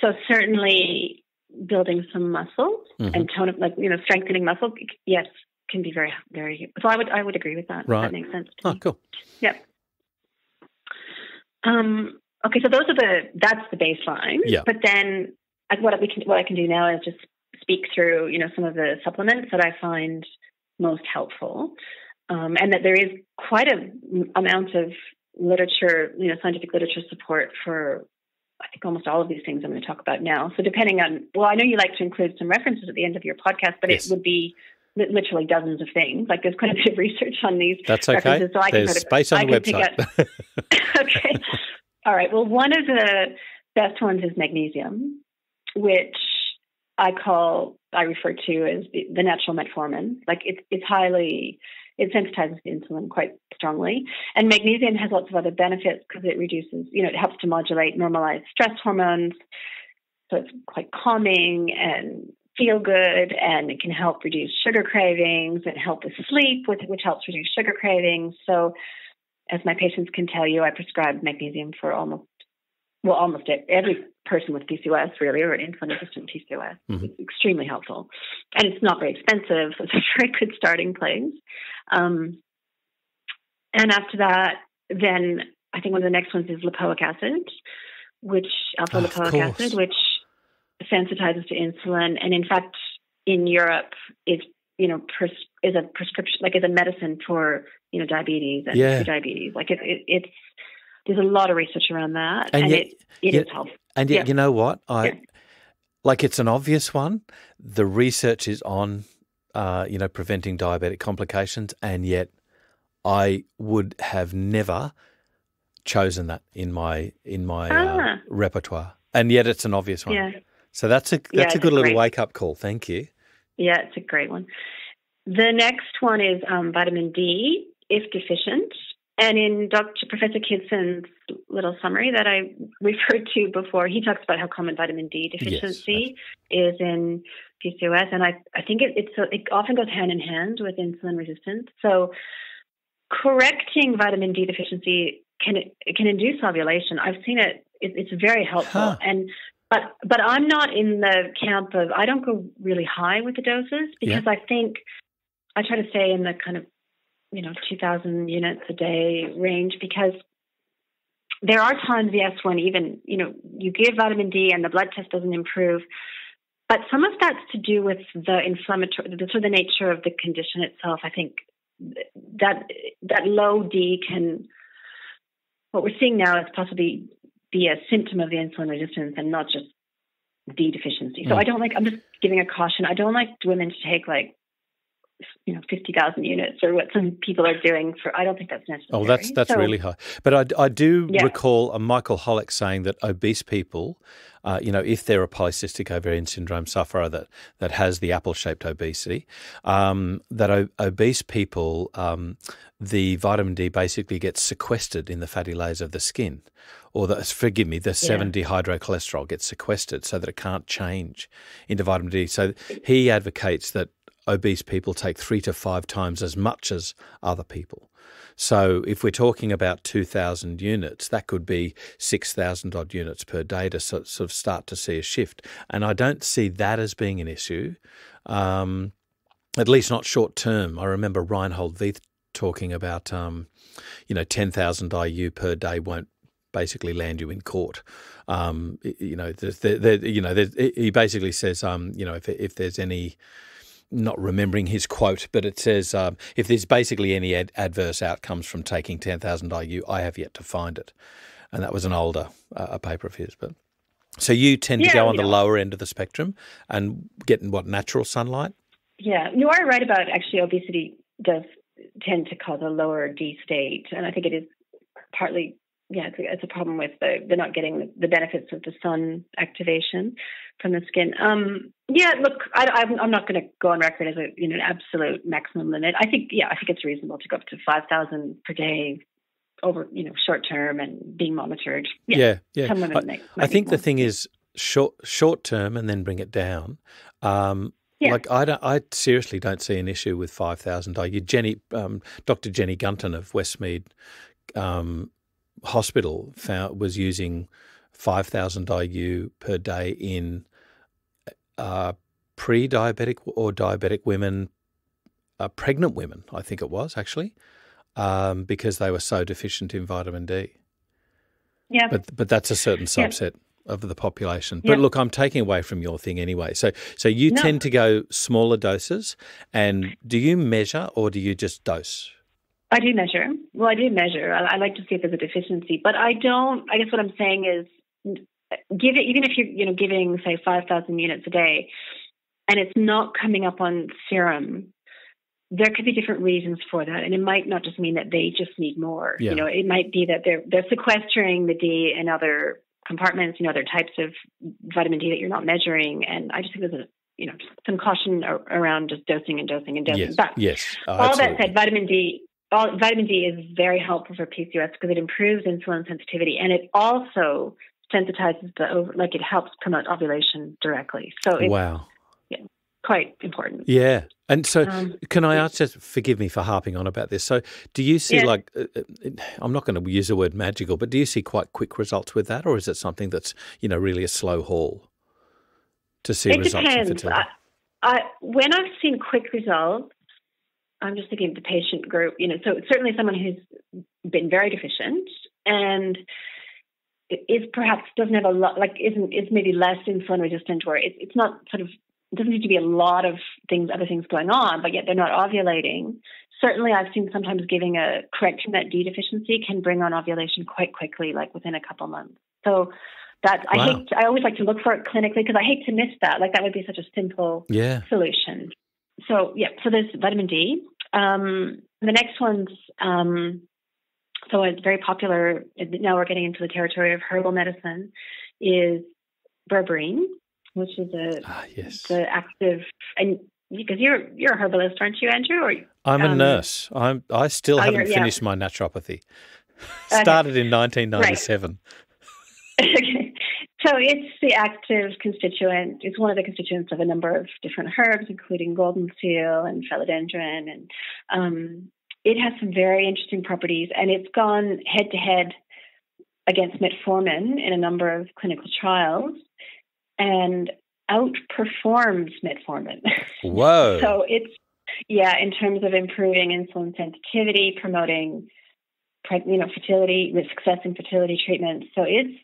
B: So certainly building some muscle mm-hmm. and tone of like you know strengthening muscle yes can be very very so i would i would agree with that
A: right
B: that makes sense
A: oh me. cool
B: yep um okay so those are the that's the baseline
A: yeah
B: but then what we can what i can do now is just speak through you know some of the supplements that i find most helpful um, and that there is quite a amount of literature you know scientific literature support for I think almost all of these things I'm going to talk about now. So depending on, well, I know you like to include some references at the end of your podcast, but yes. it would be literally dozens of things. Like there's quite a bit of research on these.
A: That's okay. So I
B: there's
A: can space on I the website.
B: okay. All right. Well, one of the best ones is magnesium, which I call, I refer to as the, the natural metformin. Like it's it's highly it sensitizes to insulin quite strongly. And magnesium has lots of other benefits because it reduces, you know, it helps to modulate normalized stress hormones. So it's quite calming and feel good, and it can help reduce sugar cravings and help with sleep, which helps reduce sugar cravings. So, as my patients can tell you, I prescribe magnesium for almost well, almost every person with PCOS, really, or insulin resistant PCOS. Mm-hmm. It's extremely helpful. And it's not very expensive, so it's a very good starting place. Um, and after that, then I think one of the next ones is lipoic acid, which alpha lipoic acid, which sensitizes to insulin, and in fact, in Europe, is you know pres- is a prescription like is a medicine for you know diabetes and yeah. diabetes. Like it, it, it's there's a lot of research around that, and, and yet, it, it yet, is helpful.
A: And yet, yeah. you know what? I yeah. like it's an obvious one. The research is on, uh, you know, preventing diabetic complications, and yet I would have never chosen that in my in my uh, ah. uh, repertoire. And yet, it's an obvious one.
B: Yeah.
A: So that's a that's a good little wake up call. Thank you.
B: Yeah, it's a great one. The next one is um, vitamin D if deficient. And in Dr. Professor Kidson's little summary that I referred to before, he talks about how common vitamin D deficiency yes. is in PCOS, and I I think it it's it often goes hand in hand with insulin resistance. So correcting vitamin D deficiency can can induce ovulation. I've seen it; it it's very helpful, huh. and but but I'm not in the camp of I don't go really high with the doses because yeah. I think I try to stay in the kind of you know 2,000 units a day range because there are times, yes, when even you know you give vitamin D and the blood test doesn't improve, but some of that's to do with the inflammatory, the sort of the nature of the condition itself. I think that that low D can, what we're seeing now is possibly be a symptom of the insulin resistance and not just D deficiency. So mm. I don't like. I'm just giving a caution. I don't like women to take like you know, 50,000 units or what some people are doing for, I don't think that's necessary.
A: Oh, that's, that's so, really high. But I, I do yeah. recall a Michael Holick saying that obese people, uh, you know, if they're a polycystic ovarian syndrome sufferer that, that has the apple shaped obesity, um, that o- obese people, um, the vitamin D basically gets sequestered in the fatty layers of the skin. Or the, forgive me, the 7 dehydrocholesterol gets sequestered so that it can't change into vitamin D. So he advocates that obese people take three to five times as much as other people. So if we're talking about 2,000 units, that could be 6,000 odd units per day to sort of start to see a shift. And I don't see that as being an issue, um, at least not short term. I remember Reinhold Vieth talking about, um, you know, 10,000 IU per day won't basically land you in court. Um, you know, you know, he basically says, um, you know, if if there's any not remembering his quote, but it says, um, if there's basically any ad- adverse outcomes from taking 10,000 IU, I have yet to find it. and that was an older uh, a paper of his. But so you tend
B: Yeah,
A: to go on the lower end of the spectrum and getting what natural sunlight.
B: Yeah, you are right about actually obesity does tend to cause a lower D state, and I think it is partly yeah, it's a, it's a problem with the they're not getting the, the benefits of the sun activation from the skin. Um, yeah, look, I, I'm, I'm not going to go on record as a you know an absolute maximum limit. I think yeah, I think it's reasonable to go up to five thousand per day over you know short term and being monitored. Yeah,
A: Yeah, yeah. I, I think
B: need
A: the
B: more.
A: thing is short short term and then bring it down. Um,
B: Yeah.
A: Like I don't, I seriously don't see an issue with five thousand IU. Jenny, um, Dr. Jenny Gunton of Westmead um, Hospital found was using five thousand IU per day in uh, pre-diabetic or diabetic women, uh, pregnant women. I think it was actually um, because they were so deficient in vitamin D.
B: yeah.
A: But but that's a certain
B: Yeah.
A: subset of the population.
B: Yeah.
A: But look, I'm taking away from your thing anyway. So so you
B: No.
A: tend to go smaller doses, and do you measure or do you just dose?
B: I do measure. Well, I do measure. I, I like to see if there's a deficiency, but I don't. I guess what I'm saying is, give it even if you're you know giving say five thousand units a day, and it's not coming up on serum. There could be different reasons for that, and it might not just mean that they just need more.
A: Yeah.
B: You know, it might be that they're they're sequestering the D in other compartments. You know, other types of vitamin D that you're not measuring, and I just think there's a you know some caution ar- around just dosing and dosing and dosing.
A: Yes,
B: But
A: yes. Oh,
B: all that said, vitamin D, all, vitamin D is very helpful for PCOS because it improves insulin sensitivity and it also sensitizes the over, like it helps promote ovulation directly. So it's
A: wow. Yeah.
B: Quite important.
A: Yeah. And so,
B: Um,
A: can I ask? Just forgive me for harping on about this. So, do you see
B: Yeah.
A: like uh, uh, I'm not going to use the word magical, but do you see quite quick results with that, or is it something that's you know really a slow haul to see
B: it
A: results
B: depends. I, I, when I've seen quick results, I'm just thinking of the patient group. You know, so certainly someone who's been very deficient and is perhaps doesn't have a lot, like isn't is maybe less insulin resistant, or it's it's not sort of it doesn't need to be a lot of things, other things going on, but yet they're not ovulating. Certainly, I've seen sometimes giving a correcting that D deficiency can bring on ovulation quite quickly, like within a couple months. So that I
A: Wow.
B: hate. I always like to look for it clinically because I hate to miss that. Like that would be such a simple
A: yeah.
B: solution. So yeah, so there's vitamin D. Um, the next one's um, so it's very popular. Now we're getting into the territory of herbal medicine. Is berberine, which is a
A: Ah, yes.
B: the active and because you're you're a herbalist, aren't you, Andrew? Or
A: I'm a
B: um,
A: nurse. I'm. I still
B: oh,
A: haven't
B: you're- yeah.
A: finished my naturopathy.
B: Okay.
A: Started in 1997.
B: okay. So it's the active constituent. It's one of the constituents of a number of different herbs, including golden seal and phellodendron, and um, it has some very interesting properties. And it's gone head to head against metformin in a number of clinical trials, and outperforms metformin.
A: Whoa.
B: So it's yeah, in terms of improving insulin sensitivity, promoting you know fertility, with success in fertility treatments. So it's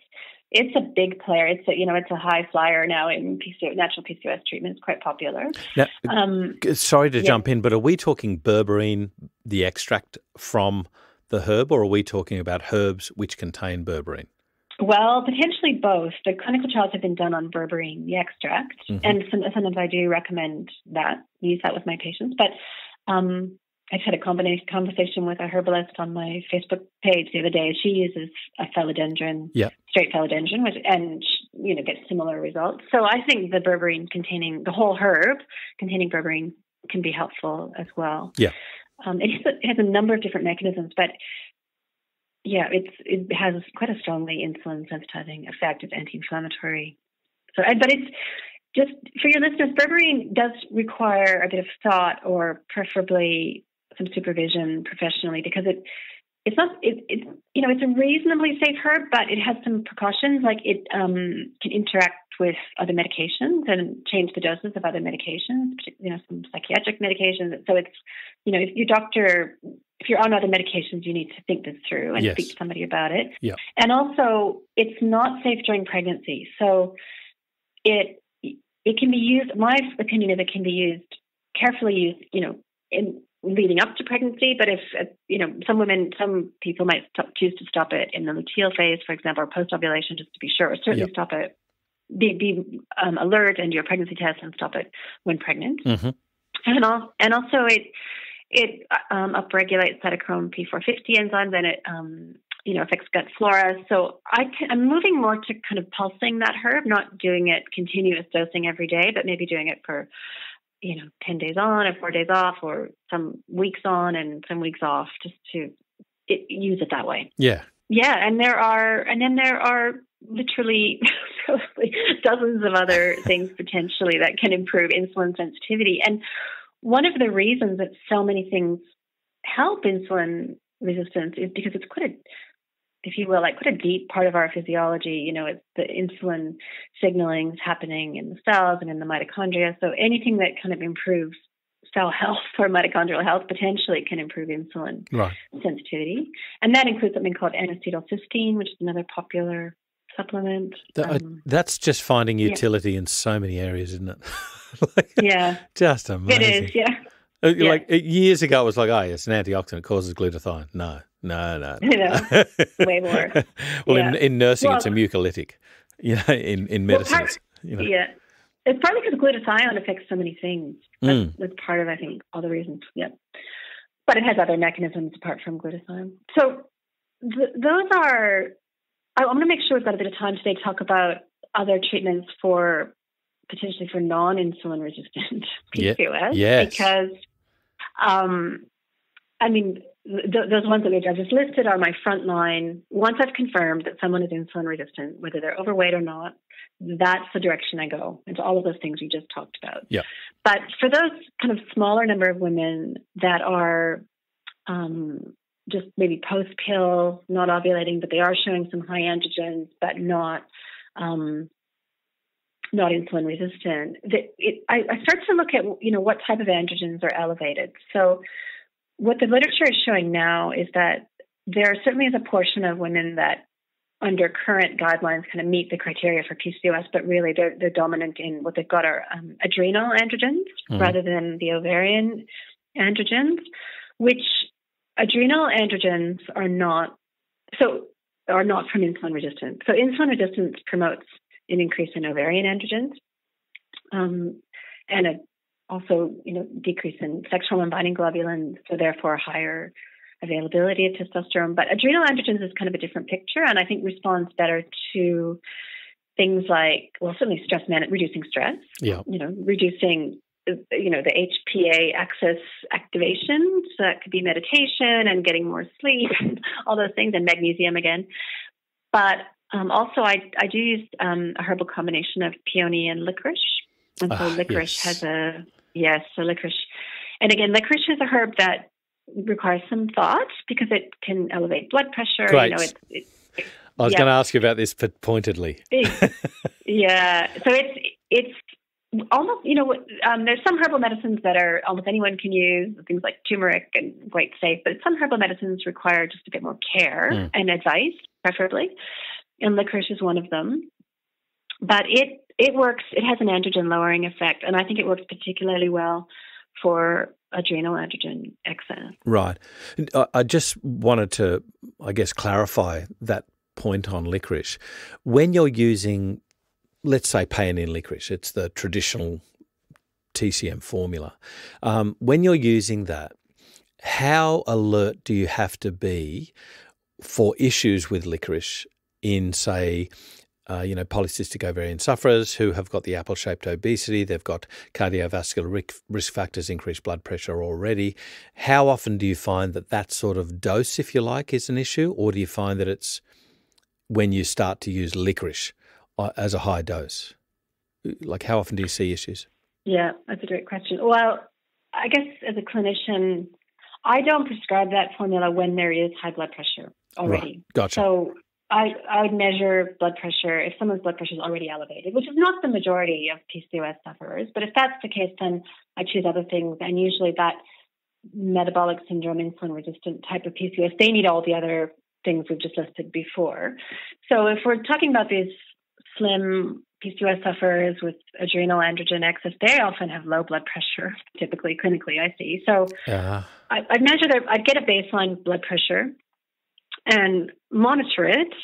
B: it's a big player. It's a you know it's a high flyer now in PCO, natural PCOS treatment. It's quite popular.
A: now,
B: Um,
A: sorry to
B: yeah.
A: jump in, but are we talking berberine, the extract from the herb, or are we talking about herbs which contain berberine?
B: well, potentially both. The clinical trials have been done on berberine, the extract,
A: Mhm.
B: and some, sometimes I do recommend that use that with my patients. But um, I had a combination conversation with a herbalist on my Facebook page the other day. She uses a phellodendron,
A: Yeah.
B: straight phellodendron, which and you know gets similar results. So I think the berberine containing the whole herb containing berberine can be helpful as well.
A: Yeah.
B: Um, it, has a, it has a number of different mechanisms, but yeah, it's it has quite a strongly insulin sensitizing effect. It's anti-inflammatory. So, but it's just for your listeners, berberine does require a bit of thought or preferably some supervision professionally because it it's not it, it you know it's a reasonably safe herb, but it has some precautions like it um, can interact with other medications and change the doses of other medications, you know some psychiatric medications. So it's you know if your doctor if you're on other medications, you need to think this through and
A: Yes.
B: speak to somebody about it.
A: Yeah.
B: And also, it's not safe during pregnancy. So it it can be used. My opinion is it can be used carefully used. You know, in leading up to pregnancy. But if uh, you know, some women, some people might stop, choose to stop it in the luteal phase, for example, or post ovulation, just to be sure. Or certainly yep. stop it. Be be um, alert and do your pregnancy test and stop it when pregnant.
A: Mm-hmm.
B: And also, and also it it um, upregulates cytochrome P450 enzymes and it um, you know affects gut flora. So I am moving more to kind of pulsing that herb, not doing it continuous dosing every day, but maybe doing it for you know 10 days on or four days off or some weeks on and some weeks off just to it, use it that way.
A: Yeah.
B: Yeah and there are and then there are literally dozens of other things potentially that can improve insulin sensitivity. And one of the reasons that so many things help insulin resistance is because it's quite a if you will, like quite a deep part of our physiology. You know, it's the insulin signaling is happening in the cells and in the mitochondria. So anything that kind of improves cell health or mitochondrial health potentially can improve insulin
A: right.
B: sensitivity. And that includes something called N-acetylcysteine, which is another popular supplement.
A: um, that's just finding utility yeah. in so many areas, isn't it?
B: like, yeah.
A: Just amazing.
B: It is, yeah.
A: Uh, like yeah. years ago, it was like, oh, it's an antioxidant, it causes glutathione. No, no, no.
B: You know, way more.
A: well, yeah. in, in, nursing, well, it's a mucolytic. You know, in in medicine, well, you know.
B: yeah, it's partly because glutathione affects so many things. That's, mm. that's part of, I think, all the reasons. Yeah, but it has other mechanisms apart from glutathione. So th- those are. I, I'm going to make sure we've got a bit of time today to talk about other treatments for potentially for non-insulin resistant PCOS.
A: Yeah. Yes.
B: Because, um, I mean, th- those ones that we just listed are my front line. Once I've confirmed that someone is insulin resistant, whether they're overweight or not, that's the direction I go into all of those things we just talked about.
A: Yeah.
B: But for those kind of smaller number of women that are um, just maybe post pill, not ovulating, but they are showing some high androgens, but not um, not insulin resistant. It, I, I start to look at you know what type of androgens are elevated. So what the literature is showing now is that there certainly is a portion of women that under current guidelines kind of meet the criteria for PCOS, but really they're, they're dominant in what they've got are um, adrenal androgens mm-hmm. rather than the ovarian androgens, which adrenal androgens are not so are not from insulin resistance. So insulin resistance promotes an increase in ovarian androgens um, and a also, you know, decrease in sex hormone binding globulin, so therefore higher availability of testosterone. But adrenal androgens is kind of a different picture, and I think responds better to things like, well, certainly stress management, reducing stress.
A: Yeah.
B: You know, reducing, you know, the HPA axis activation. So that could be meditation and getting more sleep, and all those things, and magnesium again. But um, also, I, I do use um, a herbal combination of peony and licorice. And so ah, licorice yes. has a Yes, so licorice. And again, licorice is a herb that requires some thought because it can elevate blood pressure.
A: Great. You know, it, it, it, I was yeah. going to ask you about this pointedly.
B: yeah. So it's it's almost you know um, there's some herbal medicines that are almost anyone can use things like turmeric and quite safe, but some herbal medicines require just a bit more care mm. and advice, preferably. And licorice is one of them. But it it works. It has an androgen lowering effect, and I think it works particularly well for adrenal androgen excess.
A: Right. I just wanted to, I guess, clarify that point on licorice. When you're using, let's say, paeonine licorice, it's the traditional TCM formula. Um, when you're using that, how alert do you have to be for issues with licorice in, say, uh, you know, polycystic ovarian sufferers who have got the apple shaped obesity, they've got cardiovascular risk factors, increased blood pressure already. How often do you find that that sort of dose, if you like, is an issue? Or do you find that it's when you start to use licorice uh, as a high dose? Like, how often do you see issues?
B: Yeah, that's a great question. Well, I guess as a clinician, I don't prescribe that formula when there is high blood pressure already.
A: Right. Gotcha.
B: So I, I would measure blood pressure if someone's blood pressure is already elevated, which is not the majority of PCOS sufferers. But if that's the case, then I choose other things. And usually that metabolic syndrome, insulin resistant type of PCOS, they need all the other things we've just listed before. So if we're talking about these slim PCOS sufferers with adrenal androgen excess, they often have low blood pressure, typically clinically, I see. So uh-huh. I, I'd measure their, I'd get a baseline blood pressure and monitor it.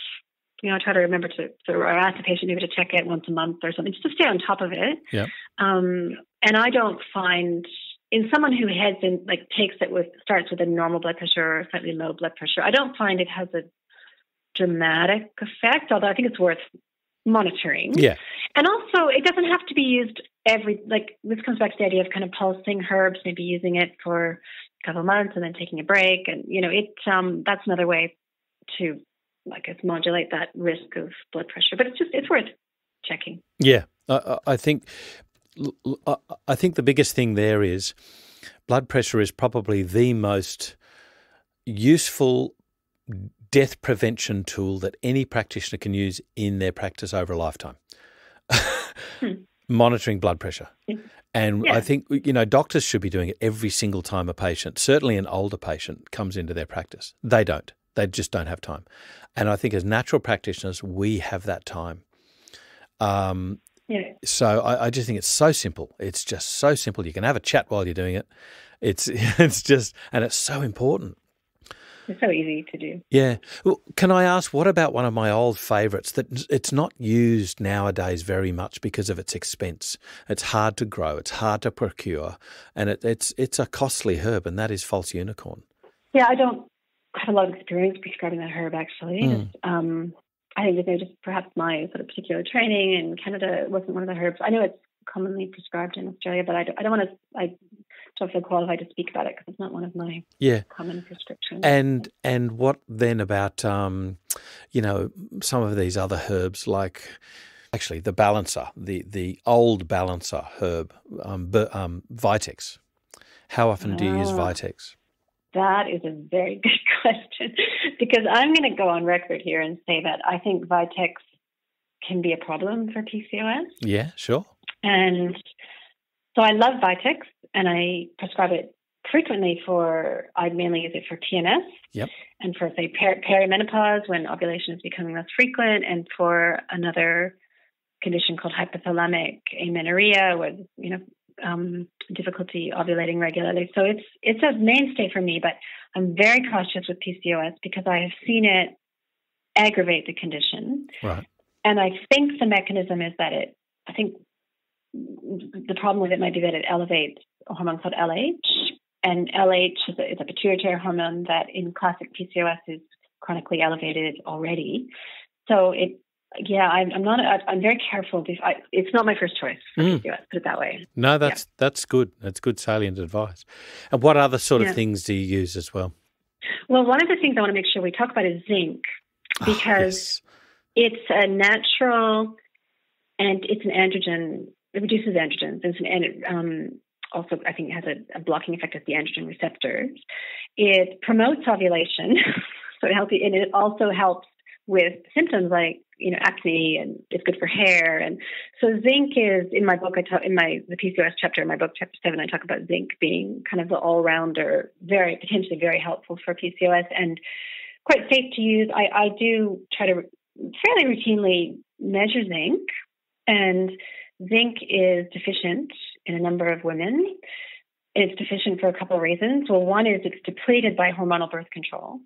B: You know, I try to remember to, to or ask the patient maybe to check it once a month or something, just to stay on top of it.
A: Yeah.
B: Um, and I don't find in someone who heads in like takes it with starts with a normal blood pressure or slightly low blood pressure, I don't find it has a dramatic effect, although I think it's worth monitoring.
A: Yeah.
B: And also it doesn't have to be used every like this comes back to the idea of kind of pulsing herbs, maybe using it for a couple of months and then taking a break. And you know, it um that's another way to like guess modulate that risk of blood pressure. But it's just it's worth checking.
A: Yeah. I, I think I think the biggest thing there is blood pressure is probably the most useful death prevention tool that any practitioner can use in their practice over a lifetime. hmm. Monitoring blood pressure. And yeah. I think, you know, doctors should be doing it every single time a patient, certainly an older patient, comes into their practice. They don't. They just don't have time. And I think as natural practitioners, we have that time. Um,
B: yeah.
A: So I, I, just think it's so simple. It's just so simple. You can have a chat while you're doing it. It's it's just and it's so important.
B: It's so easy to do.
A: Yeah. Well, can I ask, what about one of my old favourites that it's not used nowadays very much because of its expense? It's hard to grow, it's hard to procure, and it, it's it's a costly herb, and that is false unicorn.
B: Yeah, I don't have a lot of experience prescribing that herb actually. Mm. Um, I think you know, just perhaps my sort of particular training in Canada wasn't one of the herbs. I know it's commonly prescribed in Australia, but I don't, I don't want to. I don't feel qualified to speak about it because it's not one of my
A: yeah
B: common prescriptions.
A: And and what then about um, you know, some of these other herbs like actually the balancer, the the old balancer herb, um, um Vitex. How often do you use ah. Vitex?
B: That is a very good question because I'm going to go on record here and say that I think Vitex can be a problem for PCOS.
A: Yeah, sure.
B: And so I love Vitex and I prescribe it frequently for, I mainly use it for PMS.
A: Yep.
B: And for, say, per- perimenopause when ovulation is becoming less frequent, and for another condition called hypothalamic amenorrhea, with, you know, um, difficulty ovulating regularly. So it's it's a mainstay for me, but I'm very cautious with PCOS because I have seen it aggravate the condition.
A: Right.
B: And I think the mechanism is that it. I think the problem with it might be that it elevates a hormone called LH, and LH is a, is a pituitary hormone that in classic PCOS is chronically elevated already. So it yeah, I'm, I'm not. I'm very careful. I, it's not my first choice. Mm. PCOS, put it that way.
A: No, that's yeah. that's good. That's good salient advice. And what other sort of things do you use as well?
B: Well, one of the things I want to make sure we talk about is zinc ah, because oh, yes. it's a natural and it's an androgen. It reduces androgens. It's an um, also I think it has a, a blocking effect at the androgen receptors. It promotes ovulation, so it helps. And it also helps with symptoms like you know acne and it's good for hair. And so zinc is in my book I talk in my the PCOS chapter in my book chapter seven I talk about zinc being kind of the all rounder very potentially very helpful for PCOS and quite safe to use. I, I do try to fairly routinely measure zinc and zinc is deficient in a number of women. It's deficient for a couple of reasons. Well one is it's depleted by hormonal birth control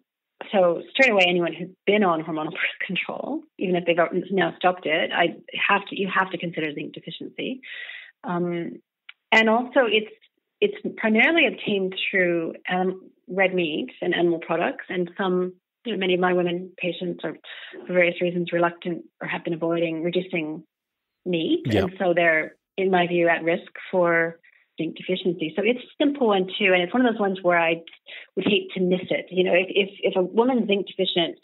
B: so straight away, anyone who's been on hormonal birth control, even if they've now stopped it, I have to you have to consider zinc deficiency. Um, and also, it's it's primarily obtained through um, red meat and animal products, and some you know, many of my women patients are for various reasons reluctant or have been avoiding reducing meat,
A: yep.
B: and so they're, in my view, at risk for zinc deficiency. So it's a simple one too, and it's one of those ones where I would hate to miss it. You know, if if, if a woman's zinc deficient,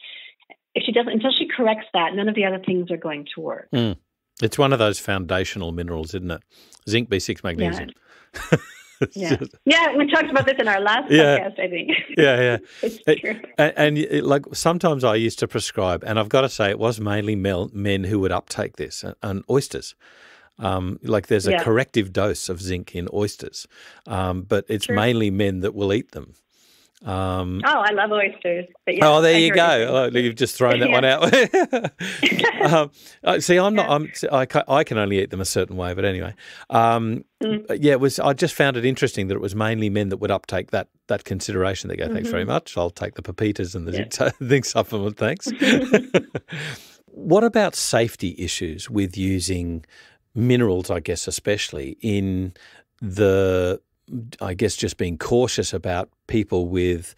B: if she doesn't until she corrects that, none of the other things are going to work.
A: Mm. It's one of those foundational minerals, isn't it? Zinc, B6, magnesium.
B: Yeah. yeah. Yeah, we talked about this in our last yeah. podcast, I think.
A: Yeah, yeah. it's true. And, and it, like sometimes I used to prescribe, and I've got to say, it was mainly men who would uptake this, and, and oysters. Um, like there's a yeah. corrective dose of zinc in oysters, um, but it's True. mainly men that will eat them.
B: Um, oh, I love oysters.
A: Yeah, oh, there I you go. Oh, you've just thrown that one out. um, uh, see, I'm not. I'm. I can, I can only eat them a certain way, but anyway. Um, mm. Yeah, it was. I just found it interesting that it was mainly men that would uptake that that consideration. They go, "Thanks mm-hmm. very much. I'll take the pepitas and the yeah. zinc supplement. Thanks." what about safety issues with using minerals? I guess especially in the I guess just being cautious about people with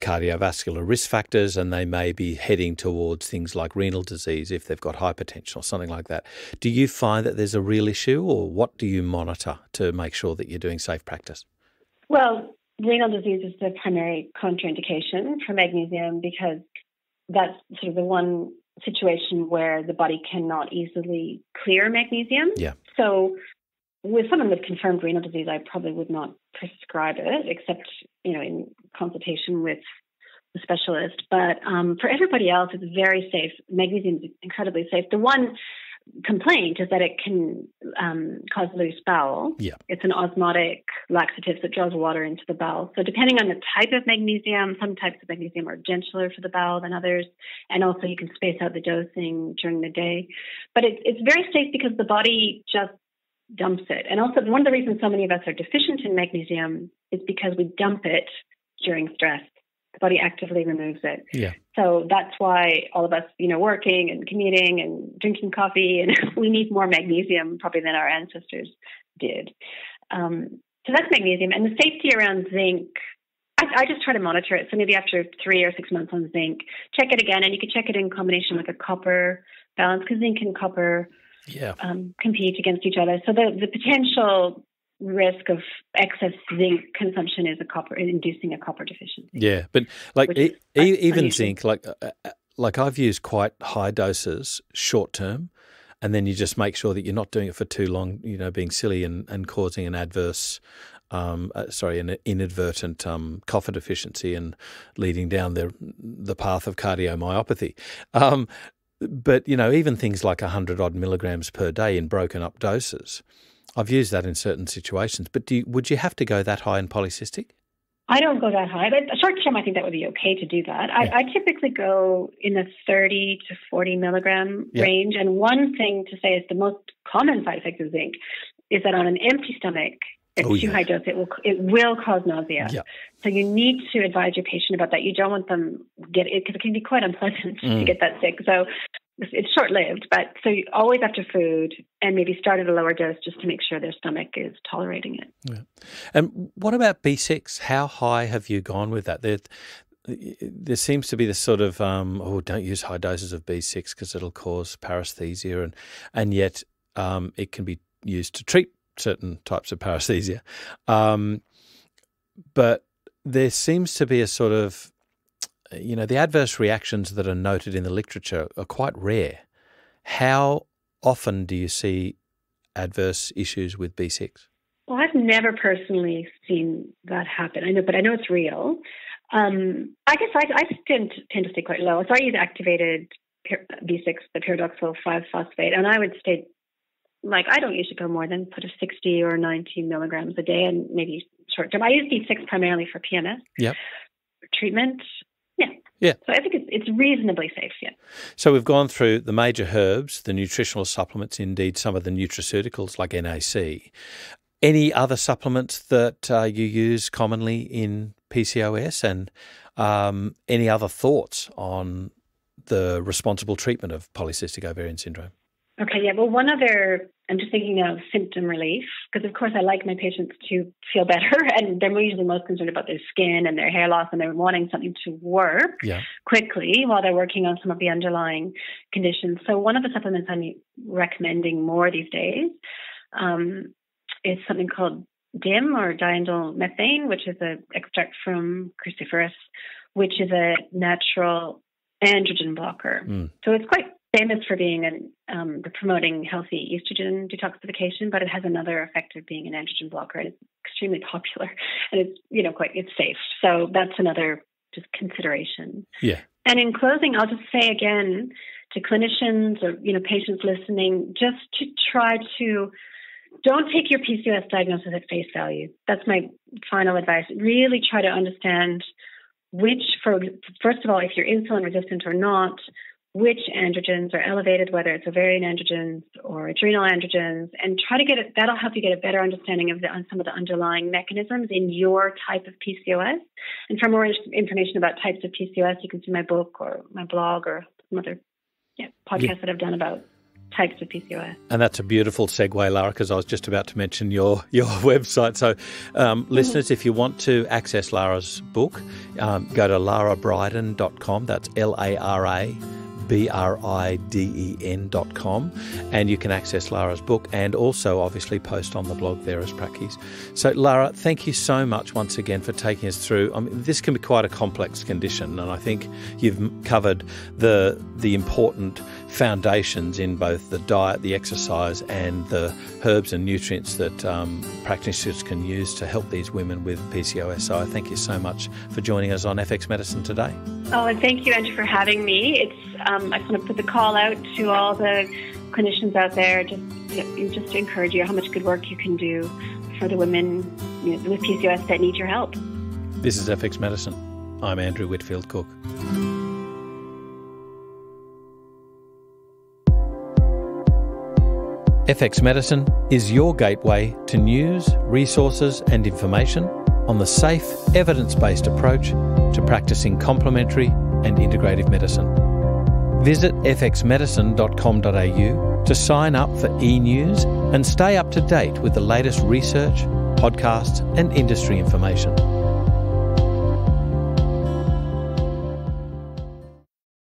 A: cardiovascular risk factors and they may be heading towards things like renal disease if they've got hypertension or something like that. Do you find that there's a real issue or what do you monitor to make sure that you're doing safe practice?
B: Well, renal disease is the primary contraindication for magnesium because that's sort of the one situation where the body cannot easily clear magnesium.
A: Yeah.
B: So with someone with confirmed renal disease, I probably would not prescribe it, except you know in consultation with the specialist. But um, for everybody else, it's very safe. Magnesium is incredibly safe. The one complaint is that it can um, cause loose bowel.
A: Yeah.
B: It's an osmotic laxative that draws water into the bowel. So depending on the type of magnesium, some types of magnesium are gentler for the bowel than others, and also you can space out the dosing during the day. But it, it's very safe because the body just dumps it. And also, one of the reasons so many of us are deficient in magnesium is because we dump it during stress. The body actively removes it.
A: Yeah.
B: So that's why all of us, you know, working and commuting and drinking coffee, and we need more magnesium probably than our ancestors did. Um, so that's magnesium. And the safety around zinc, I, I, just try to monitor it. So maybe after three or six months on zinc, check it again. And you can check it in combination with a copper balance because zinc and copper
A: yeah.
B: um, compete against each other. So the, the potential risk of excess zinc consumption is a copper inducing a copper deficiency.
A: Yeah, but like e- even unusual. zinc, like uh, uh, like I've used quite high doses short term, and then you just make sure that you're not doing it for too long. You know, being silly and, and causing an adverse. Um, uh, sorry, an inadvertent um, copper deficiency and leading down the the path of cardiomyopathy. Um, but, you know, even things like 100 odd milligrams per day in broken up doses, I've used that in certain situations. But do you, would you have to go that high in polycystic?
B: I don't go that high. But short term, I think that would be okay to do that. Yeah. I, I, typically go in the 30 to 40 milligram yeah. range. And one thing to say is the most common side effect of zinc is that on an empty stomach, it's oh, too yeah. high dose, it will it will cause nausea.
A: Yeah.
B: So you need to advise your patient about that. You don't want them get it because it can be quite unpleasant mm. to get that sick. So it's short lived, but so you always after food and maybe start at a lower dose just to make sure their stomach is tolerating it.
A: Yeah. And what about B6? How high have you gone with that? There, there seems to be this sort of um, oh, don't use high doses of B6 because it'll cause paresthesia, and and yet um, it can be used to treat certain types of paresthesia. Um, but there seems to be a sort of, you know, the adverse reactions that are noted in the literature are quite rare. How often do you see adverse issues with B6?
B: Well, I've never personally seen that happen. I know, but I know it's real. Um, I guess I, I tend, tend to stay quite low. So I use activated B6, the pyridoxal 5 phosphate, and I would stay like I don't usually go more than put a 60 or 90 milligrams a day and maybe short term. I use B6 primarily for PMS
A: yep.
B: treatment. Yeah. So I think it's, it's reasonably safe. Yeah.
A: So we've gone through the major herbs, the nutritional supplements, indeed some of the nutraceuticals like NAC. Any other supplements that uh, you use commonly in PCOS and um, any other thoughts on the responsible treatment of polycystic ovarian syndrome?
B: Okay, yeah. Well, one other, I'm just thinking of symptom relief because, of course, I like my patients to feel better, and they're usually most concerned about their skin and their hair loss, and they're wanting something to work
A: yeah.
B: quickly while they're working on some of the underlying conditions. So, one of the supplements I'm recommending more these days um, is something called DIM or diindolylmethane, which is an extract from cruciferous, which is a natural androgen blocker. Mm. So it's quite famous for being an um, promoting healthy estrogen detoxification, but it has another effect of being an androgen blocker, and it's extremely popular, and it's you know quite it's safe. So that's another just consideration.
A: Yeah.
B: And in closing, I'll just say again to clinicians or you know patients listening, just to try to don't take your PCOS diagnosis at face value. That's my final advice. Really try to understand which, for first of all, if you're insulin resistant or not, which androgens are elevated, whether it's ovarian androgens or adrenal androgens, and try to get it. That'll help you get a better understanding of the, on some of the underlying mechanisms in your type of PCOS. And for more information about types of PCOS, you can see my book or my blog or some other yeah, podcasts yeah. that I've done about types of PCOS.
A: And that's a beautiful segue, Lara, because I was just about to mention your, your website. So, um, mm-hmm. listeners, if you want to access Lara's book, um, go to larabriden.com. That's L A R A B R I D E N dot com, and you can access Lara's book and also obviously post on the blog there as practice. So, Lara, thank you so much once again for taking us through. I mean, this can be quite a complex condition, and I think you've covered the the important foundations in both the diet, the exercise, and the herbs and nutrients that um, practitioners can use to help these women with PCOS. So, I thank you so much for joining us on FX Medicine today.
B: Oh, and thank you, Andrew, for having me. It's um, I just want to put the call out to all the clinicians out there, just just to encourage you how much good work you can do for the women you know, with PCOS that need your help.
A: This is FX Medicine. I'm Andrew Whitfield Cook. FX Medicine is your gateway to news, resources, and information on the safe, evidence based approach to practicing complementary and integrative medicine. Visit fxmedicine.com.au to sign up for e news and stay up to date with the latest research, podcasts, and industry information.